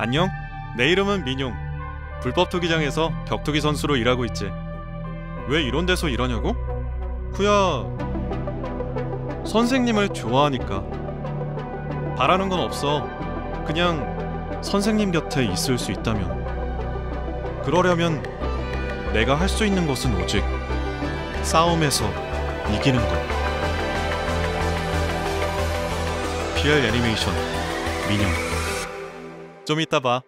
안녕. 내 이름은 민용. 불법 투기장에서 격투기 선수로 일하고 있지. 왜 이런 데서 일하냐고? 그야 선생님을 좋아하니까. 바라는 건 없어. 그냥 선생님 곁에 있을 수 있다면. 그러려면 내가 할 수 있는 것은 오직 싸움에서 이기는 것. PR 애니메이션 민용. 좀 이따 봐.